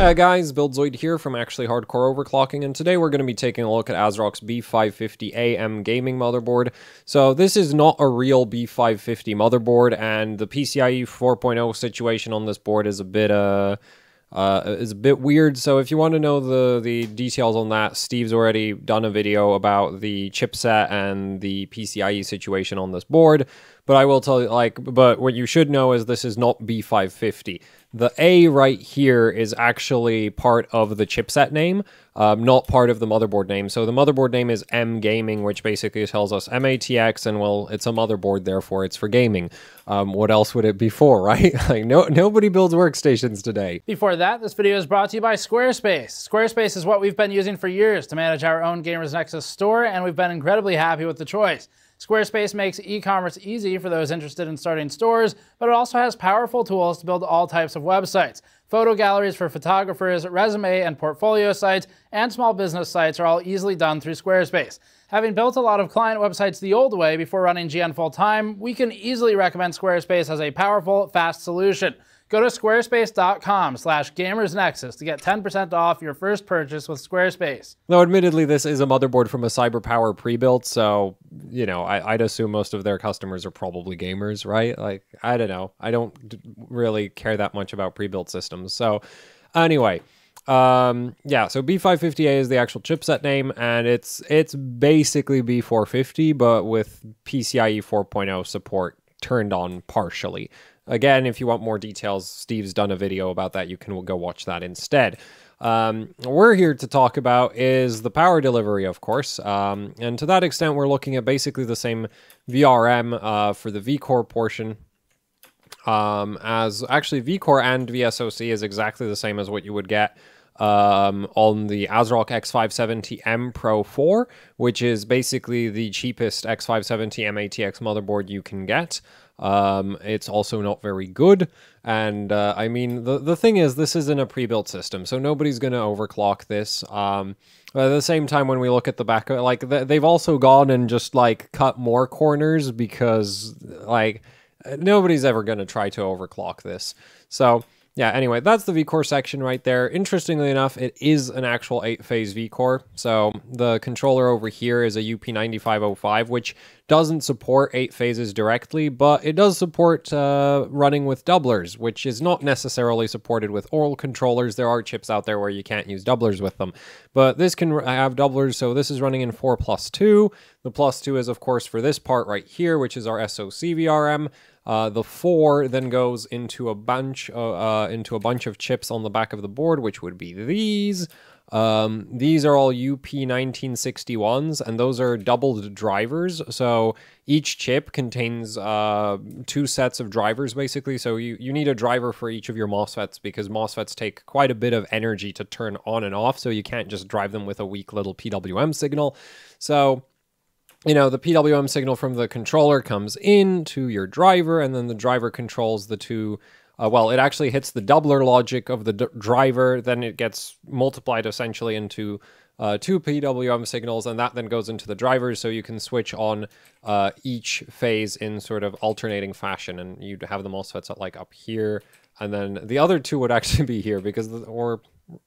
Uh, guys, Buildzoid here from Actually Hardcore Overclocking, and today we're going to be taking a look at ASRock's B550AM gaming motherboard. So this is not a real B550 motherboard, and the PCIe 4.0 situation on this board is a bit uh, uh, is a bit weird. So if you want to know the the details on that, Steve's already done a video about the chipset and the PCIe situation on this board. But I will tell you, like, but what you should know is this is not B550. The A right here is actually part of the chipset name, um, not part of the motherboard name. So the motherboard name is M Gaming, which basically tells us MATX, and well, it's a motherboard, therefore it's for gaming. Um, what else would it be for, right? like, no, nobody builds workstations today. Before that, this video is brought to you by Squarespace. Squarespace is what we've been using for years to manage our own Gamers Nexus store, and we've been incredibly happy with the choice. Squarespace makes e-commerce easy for those interested in starting stores, but it also has powerful tools to build all types of websites. Photo galleries for photographers, resume and portfolio sites, and small business sites are all easily done through Squarespace. Having built a lot of client websites the old way before running GN full time, we can easily recommend Squarespace as a powerful, fast solution. Go to squarespace.com slash gamersnexus to get 10% off your first purchase with Squarespace. Though admittedly, this is a motherboard from a CyberPower pre-built, so, you know, I, would assume most of their customers are probably gamers, right? Like, I don't know. I don't really care that much about pre-built systems. So, anyway, um, yeah, so B550A is the actual chipset name, and it's it's basically B450, but with PCIe 4.0 support turned on partially. Again, if you want more details, Steve's done a video about that. You can go watch that instead. Um, we're here to talk about is the power delivery, of course. Um, and to that extent, we're looking at basically the same VRM uh, for the vCore portion. Um, as actually vCore and VSOC is exactly the same as what you would get um, on the ASRock X570M Pro 4, which is basically the cheapest X570 MATX motherboard you can get. Um, it's also not very good. And uh, I mean, the, the thing is, this isn't a pre-built system, so nobody's going to overclock this. Um, at the same time, when we look at the back, like they've also gone and just like cut more corners because like nobody's ever going to try to overclock this. So yeah, anyway, that's the vCore section right there. Interestingly enough, it is an actual 8-phase vCore. So the controller over here is a UP9505, which doesn't support 8 phases directly, but it does support uh, running with doublers, which is not necessarily supported with oral controllers. There are chips out there where you can't use doublers with them. But this can have doublers, so this is running in 4 plus 2. The plus 2 is, of course, for this part right here, which is our SoC VRM. Uh, the four then goes into a bunch uh, uh, into a bunch of chips on the back of the board, which would be these. Um, these are all UP1961s, and those are doubled drivers. So each chip contains uh, two sets of drivers, basically. So you, you need a driver for each of your MOSFETs because MOSFETs take quite a bit of energy to turn on and off. So you can't just drive them with a weak little PWM signal. So you know, the PWM signal from the controller comes in to your driver, and then the driver controls the two. Uh, well, it actually hits the doubler logic of the driver, then it gets multiplied essentially into uh, two PWM signals, and that then goes into the drivers, so you can switch on uh, each phase in sort of alternating fashion, and you'd have the MOSFETs at like up here, and then the other two would actually be here because, the, or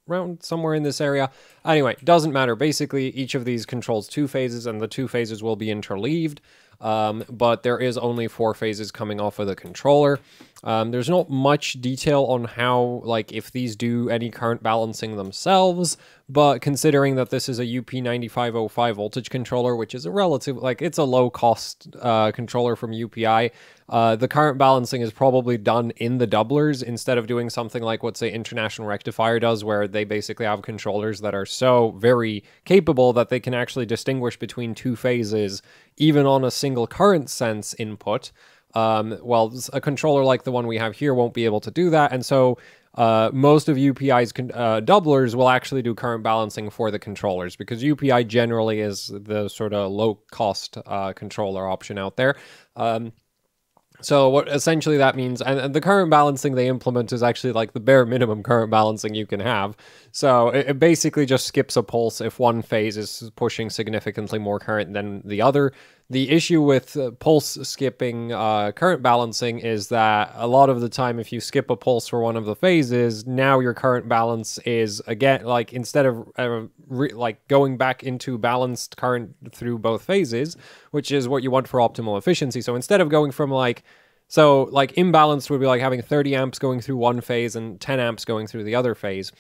around somewhere in this area. Anyway, doesn't matter. Basically, each of these controls two phases, and the two phases will be interleaved. Um, but there is only four phases coming off of the controller. Um, there's not much detail on how, like, if these do any current balancing themselves, but considering that this is a UP9505 voltage controller, which is a relative, like, it's a low-cost uh, controller from UPI, uh, the current balancing is probably done in the doublers instead of doing something like what, say, International Rectifier does, where they basically have controllers that are so very capable that they can actually distinguish between two phases, even on a single current sense input. Um, well, a controller like the one we have here won't be able to do that, and so uh, most of UPI's uh, doublers will actually do current balancing for the controllers because UPI generally is the sort of low cost uh, controller option out there. Um, so what essentially that means, and, the current balancing they implement is actually like the bare minimum current balancing you can have. So it, basically just skips a pulse if one phase is pushing significantly more current than the other. The issue with uh, pulse skipping uh, current balancing is that a lot of the time, if you skip a pulse for one of the phases, now your current balance is again like instead of uh, like going back into balanced current through both phases, which is what you want for optimal efficiency. So instead of going from like so like imbalanced would be like having 30 amps going through one phase and 10 amps going through the other phase.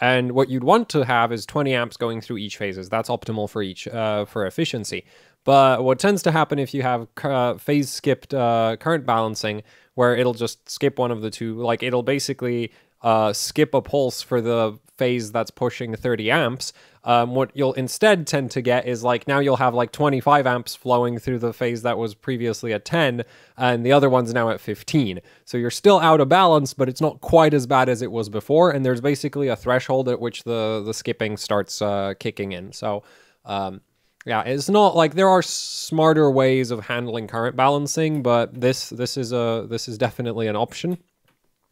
And what you'd want to have is 20 amps going through each phases. That's optimal for each uh, for efficiency. But what tends to happen if you have uh, phase skipped uh, current balancing, where it'll just skip one of the two, like it'll basically uh, skip a pulse for the phase that's pushing 30 amps. Um, what you'll instead tend to get is like now you'll have like 25 amps flowing through the phase that was previously at 10, and the other one's now at 15. So you're still out of balance, but it's not quite as bad as it was before. And there's basically a threshold at which the the skipping starts uh, kicking in. So. Um, yeah, it's not like there are smarter ways of handling current balancing, but this this is a this is definitely an option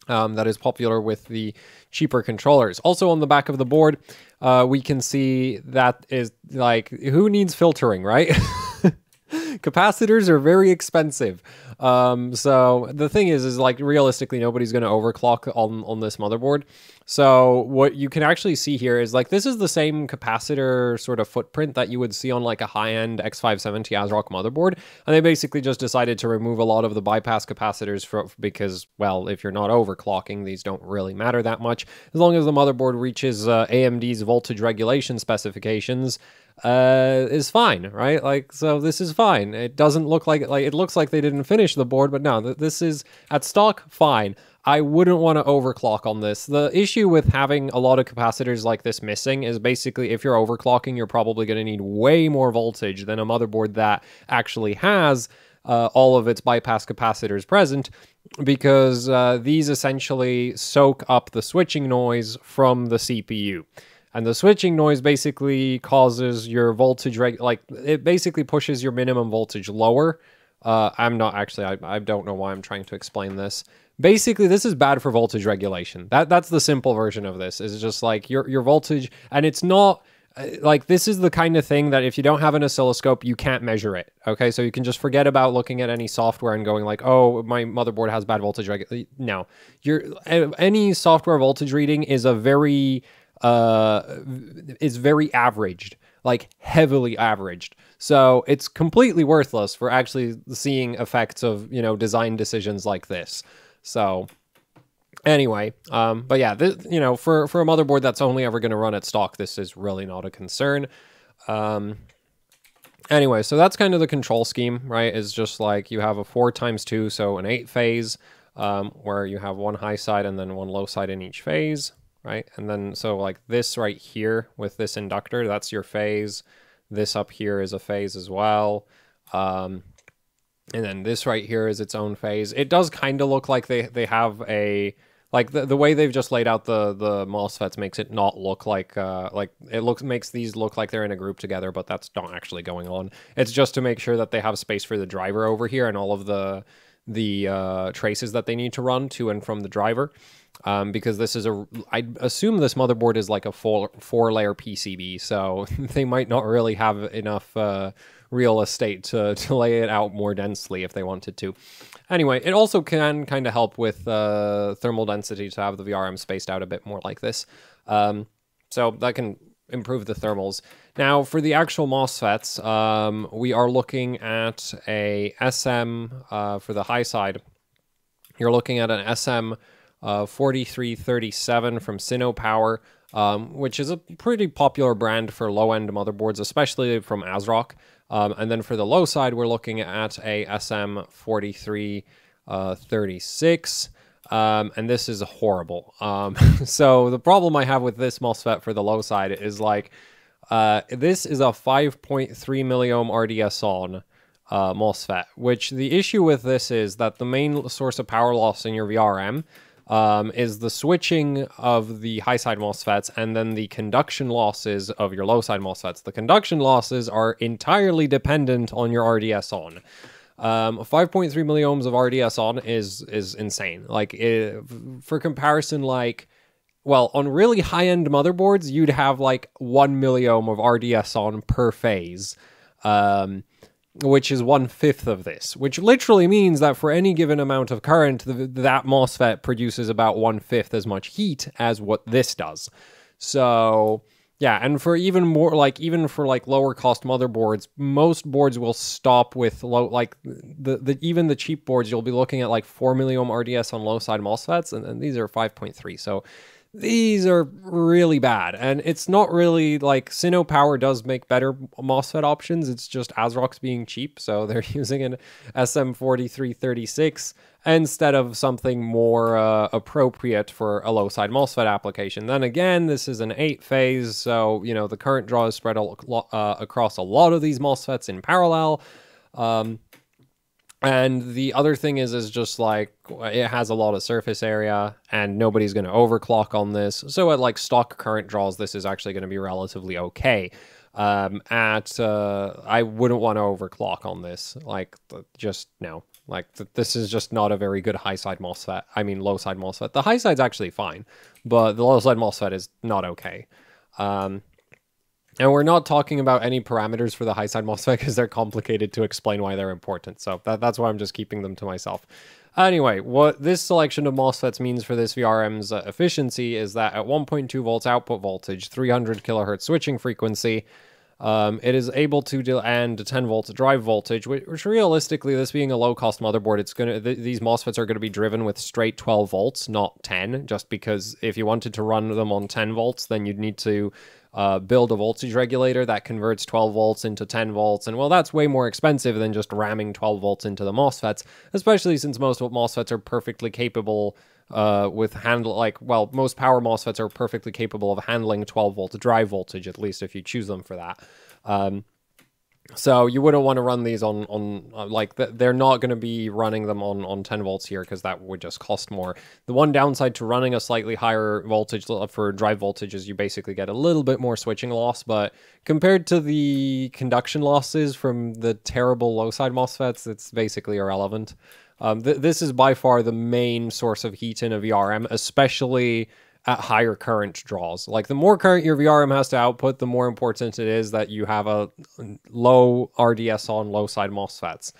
um, that is popular with the cheaper controllers. Also on the back of the board, uh, we can see that is like who needs filtering, right? Capacitors are very expensive. Um, so the thing is, is like realistically, nobody's going to overclock on on this motherboard. So what you can actually see here is like this is the same capacitor sort of footprint that you would see on like a high-end X570 ASRock motherboard, and they basically just decided to remove a lot of the bypass capacitors for, because, well, if you're not overclocking, these don't really matter that much as long as the motherboard reaches uh, AMD's voltage regulation specifications uh, is fine, right? Like, so this is fine. It doesn't look like like it looks like they didn't finish the board, but no, this is at stock fine. I wouldn't want to overclock on this. The issue with having a lot of capacitors like this missing is basically if you're overclocking, you're probably going to need way more voltage than a motherboard that actually has uh, all of its bypass capacitors present because uh, these essentially soak up the switching noise from the CPU. And the switching noise basically causes your voltage, like it basically pushes your minimum voltage lower. Uh, I'm not actually, I, I don't know why I'm trying to explain this. Basically, this is bad for voltage regulation. That That's the simple version of this. Is just like your, your voltage, and it's not, uh, like this is the kind of thing that if you don't have an oscilloscope you can't measure it okay so you can just forget about looking at any software and going like oh my motherboard has bad voltage reg-. no your any software voltage reading is a very uh, is very averaged, like heavily averaged. So it's completely worthless for actually seeing effects of you know design decisions like this. So anyway, um, but yeah, this, you know, for for a motherboard that's only ever going to run at stock, this is really not a concern. Um, anyway, so that's kind of the control scheme, right? Is just like you have a four times two, so an eight phase, um, where you have one high side and then one low side in each phase right? And then so like this right here with this inductor, that's your phase. This up here is a phase as well. Um, and then this right here is its own phase. It does kind of look like they, they have a, like the, the way they've just laid out the, the MOSFETs makes it not look like, uh, like it looks, makes these look like they're in a group together, but that's not actually going on. It's just to make sure that they have space for the driver over here and all of the, the uh, traces that they need to run to and from the driver um, because this is a I assume this motherboard is like a four four layer PCB, so they might not really have enough uh, real estate to to lay it out more densely if they wanted to. Anyway, it also can kind of help with uh, thermal density to have the VRM spaced out a bit more like this. Um, so that can improve the thermals. Now, for the actual MOSFETs, um, we are looking at a SM uh, for the high side. You're looking at an SM uh, 4337 from Sinopower, um, which is a pretty popular brand for low-end motherboards, especially from ASRock. Um, and then for the low side, we're looking at a SM4336. Uh, um, and this is horrible. Um, so the problem I have with this MOSFET for the low side is like, uh, this is a 5.3 milliohm RDS-on uh, MOSFET, which the issue with this is that the main source of power loss in your VRM um, is the switching of the high side MOSFETs and then the conduction losses of your low side MOSFETs. The conduction losses are entirely dependent on your RDS on. Um, 5.3 milliohms of RDS on is is insane. Like it, for comparison, like well, on really high end motherboards, you'd have like one milliohm of RDS on per phase. Um, which is one fifth of this, which literally means that for any given amount of current, th- that MOSFET produces about one fifth as much heat as what this does. So yeah, and for even more like even for like lower cost motherboards, most boards will stop with low like the, the even the cheap boards you'll be looking at like 4 milliohm RDS on low side MOSFETs and, and these are 5.3. So these are really bad. And it's not really like Sinopower does make better MOSFET options. It's just ASRock's being cheap. So they're using an SM4336 instead of something more uh, appropriate for a low side MOSFET application. Then again, this is an eight phase. So, you know, the current draw is spread uh, across a lot of these MOSFETs in parallel. Um, and the other thing is, is just like it has a lot of surface area and nobody's going to overclock on this. So at like stock current draws, this is actually going to be relatively okay. Um, at, uh, I wouldn't want to overclock on this. Like just no, like th this is just not a very good high side MOSFET. I mean, low side MOSFET. The high side's actually fine, but the low side MOSFET is not okay. Um, and we're not talking about any parameters for the high side MOSFET because they're complicated to explain why they're important. So that, that's why I'm just keeping them to myself. Anyway, what this selection of MOSFETs means for this VRM's uh, efficiency is that at 1.2 volts output voltage, 300 kilohertz switching frequency, um, it is able to do and 10 volts drive voltage, which, which, realistically, this being a low cost motherboard, it's gonna th these MOSFETs are gonna be driven with straight 12 volts, not 10. Just because if you wanted to run them on 10 volts, then you'd need to uh, build a voltage regulator that converts 12 volts into 10 volts. And well, that's way more expensive than just ramming 12 volts into the MOSFETs, especially since most MOSFETs are perfectly capable uh, with handle like well, most power MOSFETs are perfectly capable of handling 12 volt drive voltage, at least if you choose them for that. Um, so you wouldn't want to run these on on uh, like th they're not going to be running them on on 10 volts here because that would just cost more. The one downside to running a slightly higher voltage for drive voltage is you basically get a little bit more switching loss, but compared to the conduction losses from the terrible low side MOSFETs, it's basically irrelevant. Um, th this is by far the main source of heat in a VRM, especially at higher current draws. Like the more current your VRM has to output, the more important it is that you have a low RDS on low side MOSFETs.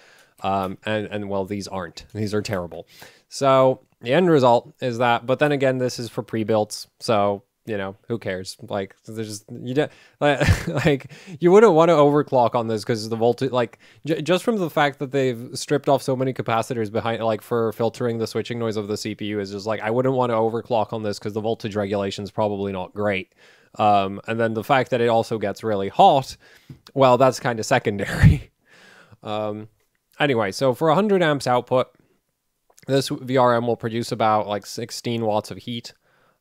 Um, and, and well, these aren't. These are terrible. So the end result is that, but then again, this is for pre-builts. So you know, who cares? Like, there's just you don't like, like you wouldn't want to overclock on this because the voltage, like, just from the fact that they've stripped off so many capacitors behind, like, for filtering the switching noise of the CPU is just like I wouldn't want to overclock on this because the voltage regulation is probably not great. Um, and then the fact that it also gets really hot, well, that's kind of secondary. um, anyway, so for 100 amps output, this VRM will produce about like 16 watts of heat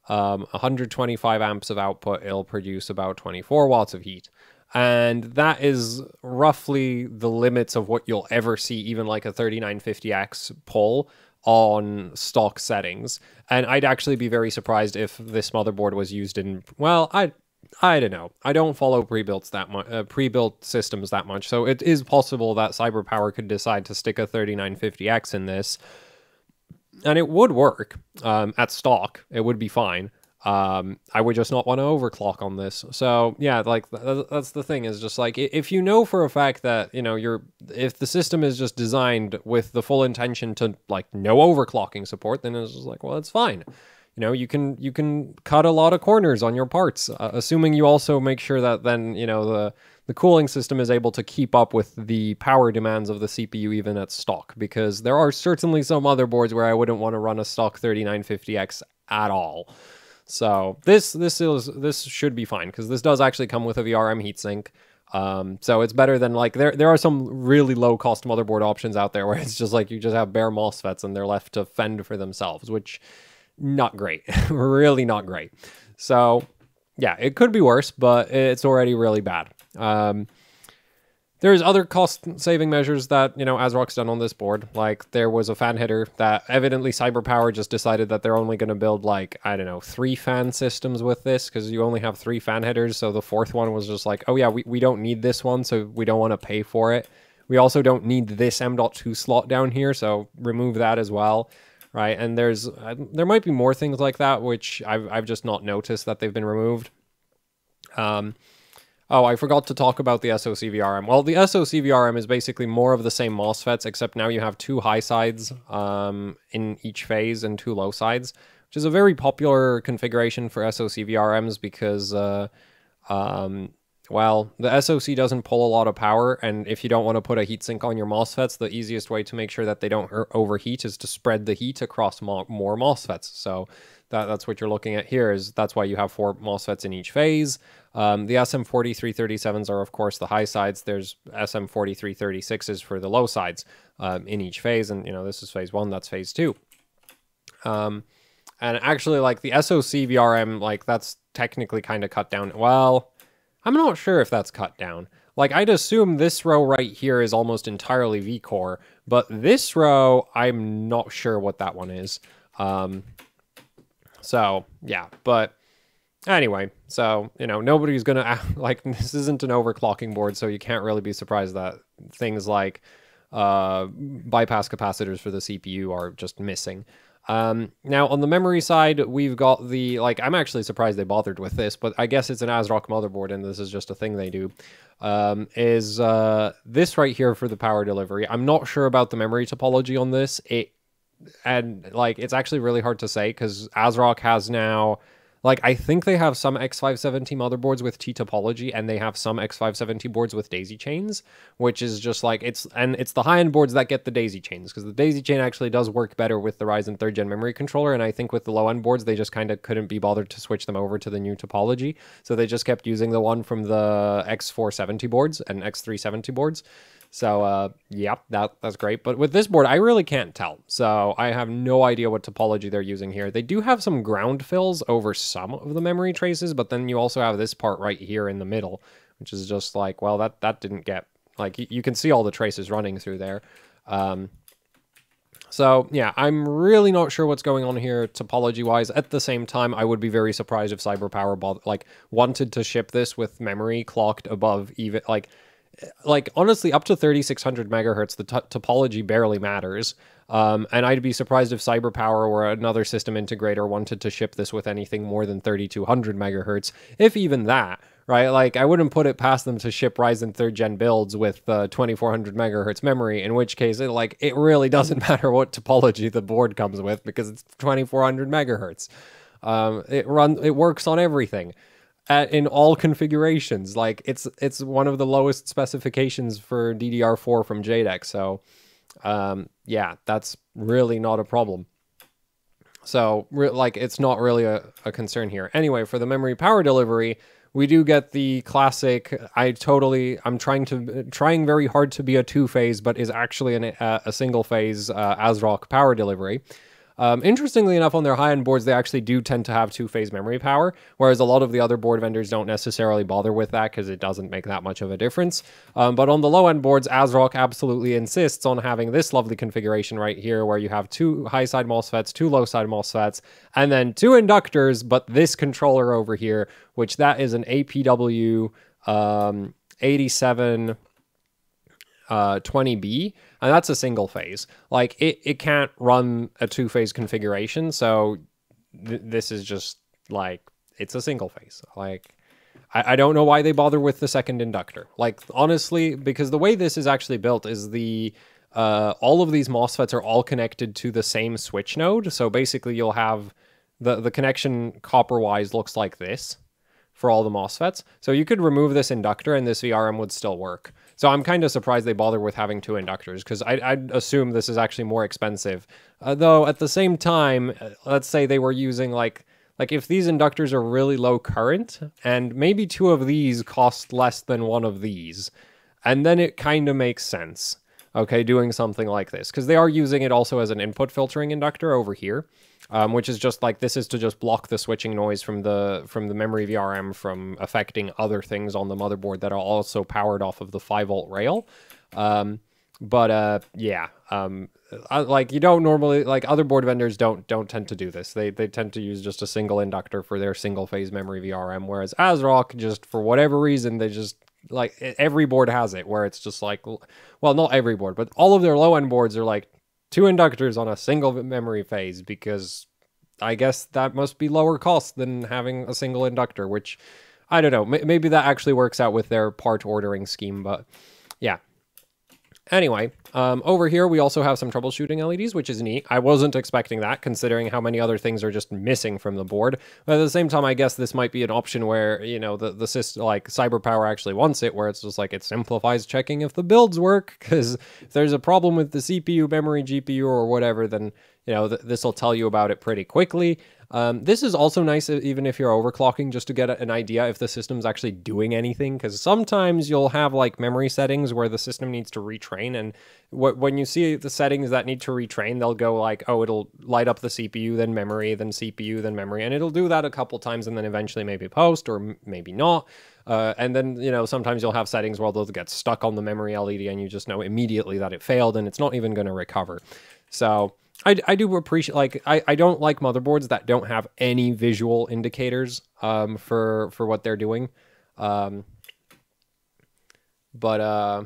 um, 125 amps of output, it'll produce about 24 watts of heat. And that is roughly the limits of what you'll ever see, even like a 3950X pull on stock settings. And I'd actually be very surprised if this motherboard was used in, well, I I don't know. I don't follow pre-built that much, uh, pre-built systems that much. So it is possible that CyberPower could decide to stick a 3950X in this and it would work um, at stock. It would be fine. Um, I would just not want to overclock on this. So yeah, like that's the thing is just like if you know for a fact that you know you're if the system is just designed with the full intention to like no overclocking support, then it's just like well, it's fine. You know, you can you can cut a lot of corners on your parts, uh, assuming you also make sure that then you know the the cooling system is able to keep up with the power demands of the CPU even at stock, because there are certainly some motherboards where I wouldn't want to run a stock 3950X at all. So this this is this should be fine because this does actually come with a VRM heatsink. Um, so it's better than like there there are some really low cost motherboard options out there where it's just like you just have bare MOSFETs and they're left to fend for themselves, which not great, really not great. So yeah, it could be worse, but it's already really bad. Um, there's other cost saving measures that, you know, ASRock's done on this board. Like there was a fan header that evidently CyberPower just decided that they're only going to build like, I don't know, three fan systems with this because you only have three fan headers. So the fourth one was just like, oh yeah, we, we don't need this one. So we don't want to pay for it. We also don't need this M.2 slot down here. So remove that as well. Right. And there's, uh, there might be more things like that, which I've, I've just not noticed that they've been removed. Um, Oh, I forgot to talk about the SOCVRM. Well, the SOCVRM is basically more of the same MOSFETs, except now you have two high sides um, in each phase and two low sides, which is a very popular configuration for SOCVRMs because, uh, um, well, the SOC doesn't pull a lot of power, and if you don't want to put a heatsink on your MOSFETs, the easiest way to make sure that they don't overheat is to spread the heat across mo more MOSFETs. So that, that's what you're looking at here is that's why you have four MOSFETs in each phase. Um, the SM4337s are, of course, the high sides. There's SM4336s for the low sides um, in each phase. And, you know, this is phase one, that's phase two. Um, and actually, like, the SOC VRM, like, that's technically kind of cut down. Well, I'm not sure if that's cut down. Like, I'd assume this row right here is almost entirely V-Core, but this row, I'm not sure what that one is. Um, so, yeah, but Anyway, so, you know, nobody's to, like, this isn't an overclocking board, so you can't really be surprised that things like uh, bypass capacitors for the CPU are just missing. Um, now, on the memory side, we've got the, like, I'm actually surprised they bothered with this, but I guess it's an ASRock motherboard, and this is just a thing they do, um, is uh, this right here for the power delivery. I'm not sure about the memory topology on this. It, and, like, it's actually really hard to say, because ASRock has now like, I think they have some X570 motherboards with T topology, and they have some X570 boards with daisy chains, which is just like, it's, and it's the high-end boards that get the daisy chains, because the daisy chain actually does work better with the Ryzen 3rd gen memory controller, and I think with the low-end boards, they just kind of couldn't be bothered to switch them over to the new topology, so they just kept using the one from the X470 boards and X370 boards. So, uh, that, that's great. But with this board, I really can't tell. So I have no idea what topology they're using here. They do have some ground fills over some of the memory traces, but then you also have this part right here in the middle, which is just like, well, that, that didn't get, like, you, can see all the traces running through there. Um, so yeah, I'm really not sure what's going on here topology wise. At the same time, I would be very surprised if CyberPower like wanted to ship this with memory clocked above even like like honestly up to 3600 megahertz the topology barely matters. Um, and i'd be surprised if cyberpower or another system integrator wanted to ship this with anything more than 3200 megahertz if even that right? Like i wouldn't put it past them to ship ryzen 3rd gen builds with uh, 2400 megahertz memory in which case it like it really doesn't matter what topology the board comes with because it's 2400 megahertz. Um, it run it works on everything at, in all configurations. Like it's it's one of the lowest specifications for DDR4 from JEDEC. So um, yeah, that's really not a problem. So like it's not really a, a concern here. Anyway, for the memory power delivery, we do get the classic. I totally, I'm trying to trying very hard to be a two phase, but is actually an, a, a single phase uh, ASRock power delivery. Um, interestingly enough, on their high-end boards, they actually do tend to have two-phase memory power, whereas a lot of the other board vendors don't necessarily bother with that because it doesn't make that much of a difference. Um, but on the low-end boards, ASRock absolutely insists on having this lovely configuration right here where you have two high-side MOSFETs, two low-side MOSFETs, and then two inductors, but this controller over here, which that is an APW um, 87 uh, 20B, and that's a single phase. Like it, it can't run a two phase configuration, so th- this is just like it's a single phase. Like I, I don't know why they bother with the second inductor. Like honestly, because the way this is actually built is the uh, all of these MOSFETs are all connected to the same switch node. So basically, you'll have the the connection copper wise looks like this for all the MOSFETs. So you could remove this inductor and this VRM would still work. So I'm kind of surprised they bother with having two inductors because I'd assume this is actually more expensive. Uh, though at the same time, uh, let's say they were using like like if these inductors are really low current and maybe two of these cost less than one of these, and then it kind of makes sense. Okay, doing something like this because they are using it also as an input filtering inductor over here um, which is just like this is to just block the switching noise from the from the memory VRM from affecting other things on the motherboard that are also powered off of the 5 volt rail. Um, but uh, yeah, um, I, like you don't normally like other board vendors don't don't tend to do this. They they tend to use just a single inductor for their single phase memory VRM, whereas ASRock just for whatever reason they just like every board has it where it's just like well not every board but all of their low end boards are like two inductors on a single memory phase because I guess that must be lower cost than having a single inductor, which I don't know. Maybe that actually works out with their part ordering scheme, but yeah. Anyway, um, over here we also have some troubleshooting LEDs, which is neat. I wasn't expecting that, considering how many other things are just missing from the board. But at the same time, I guess this might be an option where, you know, the, the system, like CyberPower actually wants it, where it's just like it simplifies checking if the builds work, because if there's a problem with the CPU, memory, GPU, or whatever, then, you know, th this will tell you about it pretty quickly. Um, this is also nice even if you're overclocking just to get an idea if the system's actually doing anything because sometimes you'll have like memory settings where the system needs to retrain and when you see the settings that need to retrain they'll go like oh it'll light up the CPU then memory then CPU then memory and it'll do that a couple times and then eventually maybe post or maybe not uh, and then, you know, sometimes you'll have settings where they'll get stuck on the memory LED and you just know immediately that it failed and it's not even going to recover. So I, I do appreciate like I, I don't like motherboards that don't have any visual indicators um, for for what they're doing. Um, but uh,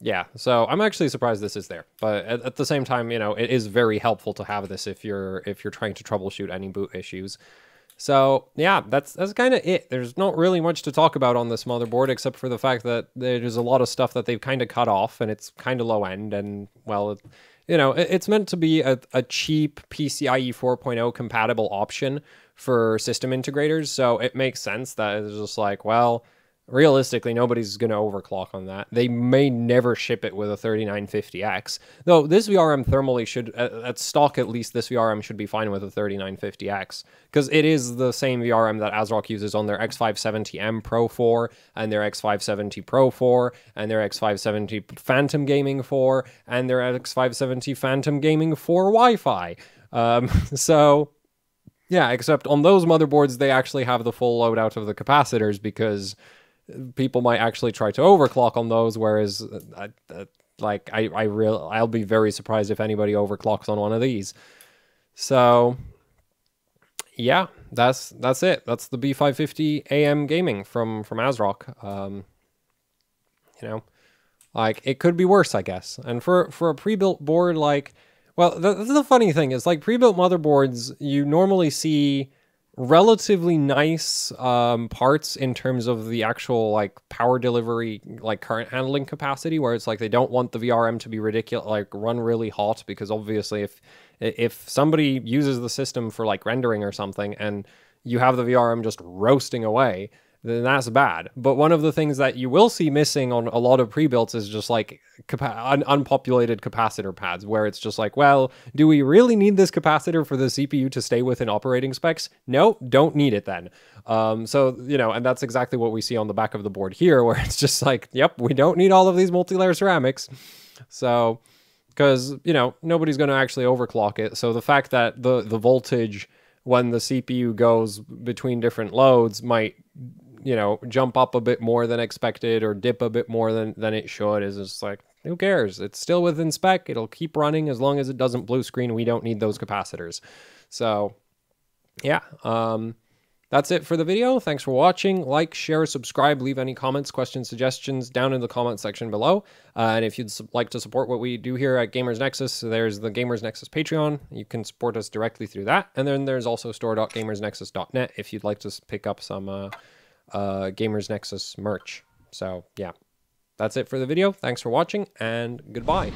yeah, so I'm actually surprised this is there. But at, at, the same time, you know, it is very helpful to have this if you're if you're trying to troubleshoot any boot issues. So yeah, that's that's kind of it. There's not really much to talk about on this motherboard except for the fact that there's a lot of stuff that they've kind of cut off and it's kind of low end and well. It, you know, it's meant to be a, a cheap PCIe 4.0 compatible option for system integrators. So it makes sense that it's just like, well, realistically, nobody's going to overclock on that. They may never ship it with a 3950X. Though this VRM thermally should, at, stock at least, this VRM should be fine with a 3950X. Because it is the same VRM that ASRock uses on their X570M Pro 4, and their X570 Pro 4, and their X570 Phantom Gaming 4, and their X570 Phantom Gaming 4 Wi-Fi. Um, so... Yeah, except on those motherboards, they actually have the full loadout of the capacitors because people might actually try to overclock on those, whereas uh, uh, like I I real I'll be very surprised if anybody overclocks on one of these. So yeah, that's that's it. That's the B550 AM gaming from from ASRock. Um, you know, like it could be worse, I guess. And for for a pre-built board, like, well, the, the funny thing is, like pre-built motherboards, you normally see relatively nice um, parts in terms of the actual like power delivery, like current handling capacity, where it's like they don't want the VRM to be ridiculous, like run really hot, because obviously if if somebody uses the system for like rendering or something and you have the VRM just roasting away, then that's bad. But one of the things that you will see missing on a lot of pre-builts is just like un unpopulated capacitor pads, where it's just like, well, do we really need this capacitor for the CPU to stay within operating specs? No, don't need it then. Um, so, you know, and that's exactly what we see on the back of the board here, where it's just like, yep, we don't need all of these multi-layer ceramics. So, because, you know, nobody's going to actually overclock it. So the fact that the, the voltage when the CPU goes between different loads might you know, jump up a bit more than expected or dip a bit more than, than it should is just like, who cares? It's still within spec. It'll keep running as long as it doesn't blue screen. We don't need those capacitors. So, yeah. Um, that's it for the video. Thanks for watching. Like, share, subscribe, leave any comments, questions, suggestions down in the comment section below. Uh, and if you'd like to support what we do here at Gamers Nexus, there's the Gamers Nexus Patreon. You can support us directly through that. And then there's also store.gamersnexus.net if you'd like to pick up some uh, uh, Gamers Nexus merch. So yeah, that's it for the video. Thanks for watching and goodbye.